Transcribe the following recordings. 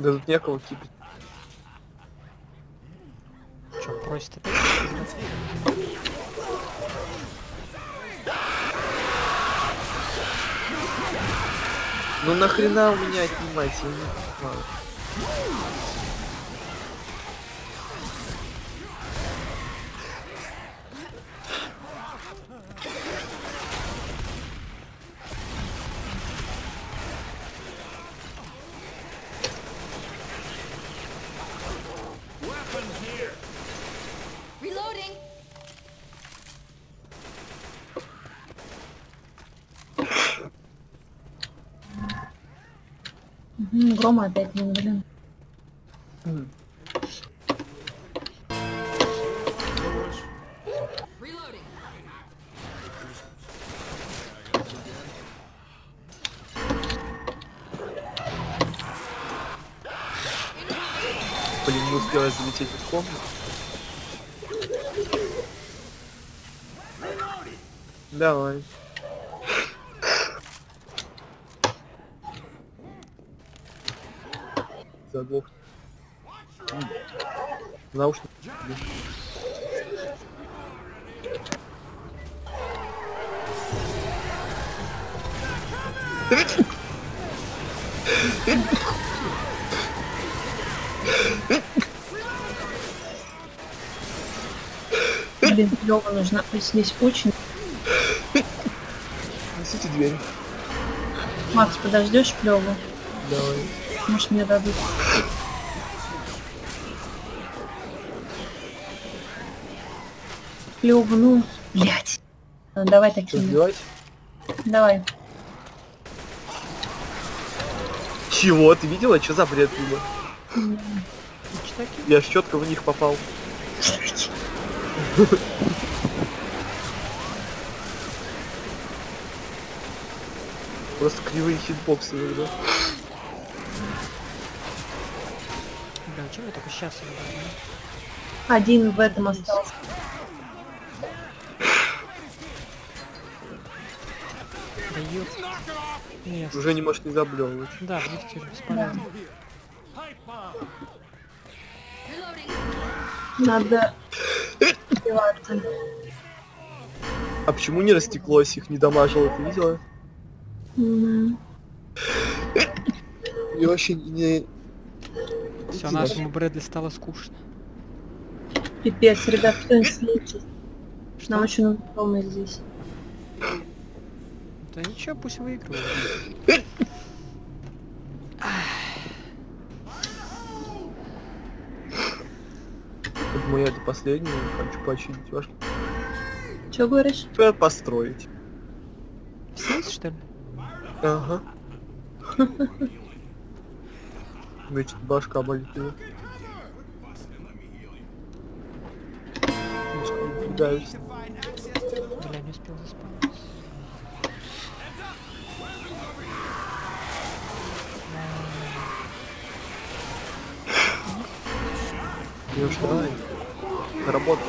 Да тут некого кипить. Чё, просит? Ну нахрена у меня отнимать? Я не понимаю. Грома опять не блин. Блин, не успела залететь в комнату. Давай. Заглох. Наушник. Блин, Лёва нужна здесь очень. Несите дверь. Макс, подождешь Лёву? Давай. Может мне дадут. Лёва, ну, блядь. Ну, давай Что, таким. сбивать? Давай. Чего? Ты видела? Что за бред было? Такие? Я ж четко в них попал. Просто кривые хитбоксы иногда. Чё я только сейчас выбрал? Один в этом остался. Да ёп. Нет. Уже не можешь не заблевывать. Да, в лифте бесполезно. Надо убиваться. А почему не растеклось, их не дамажило, ты видела? М, И вообще не... Все, нашему Брэдли стало скучно. Пипец, ребят, кто-нибудь слушает. Что? Нам очень нужно дома здесь. Да ничего, пусть выигрывает. Вот моя это последняя, хочу починить ваш. Чё говоришь? Теперь построить. Все, что ли? Ага. Значит, башка. Немножко напрягаюсь. Бля, не успел заспать. Что, давай. Работа.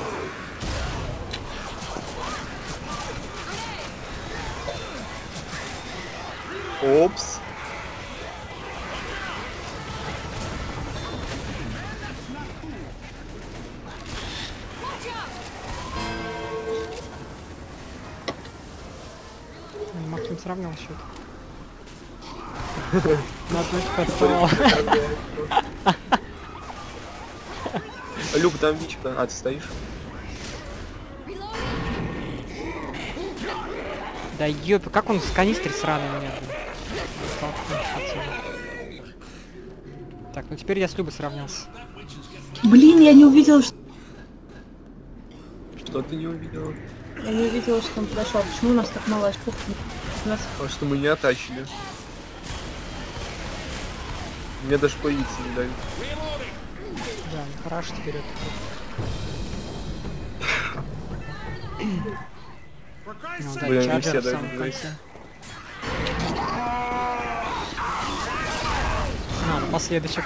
Опс. Максим сравнял счет. На одной подставал. Люк, там Вичка. А, ты стоишь? Да ёпи, как он с канистры сраный меня. Так, ну теперь я с Любой сравнялся. Блин, я не увидела, что... Что ты не увидела? Я не увидела, что он подошел. Почему у нас так мало очков? У нас Потому что мы не оттачили. Мне даже появиться не дают. Да, ну хорошо теперь это. Ну да, Блин, не все в самом дают, конце. А, напоследочек.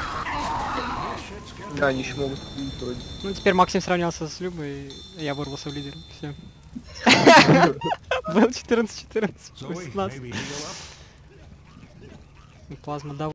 Да, они еще могут вроде. Ну теперь Максим сравнялся с Любой, и я вырвался в лидер. Все. Был 14-14, 18. Плазма дав